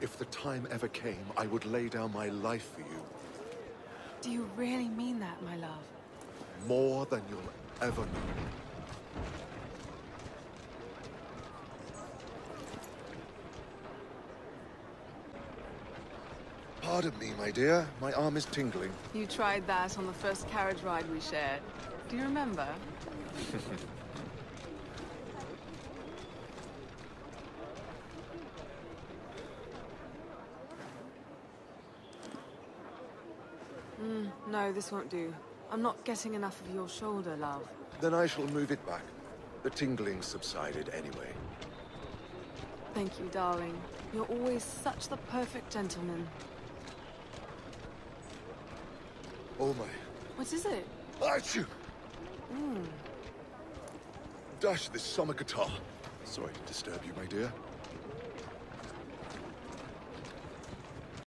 If the time ever came, I would lay down my life for you. Do you really mean that, my love? More than you'll ever know. Pardon me, my dear. My arm is tingling. You tried that on the first carriage ride we shared. Do you remember? mm, no, this won't do. I'm not getting enough of your shoulder, love. Then I shall move it back. The tingling subsided anyway. Thank you, darling. You're always such the perfect gentleman. Oh my. What is it? Achoo! Mm. Dash this summer catarrh. Sorry to disturb you, my dear.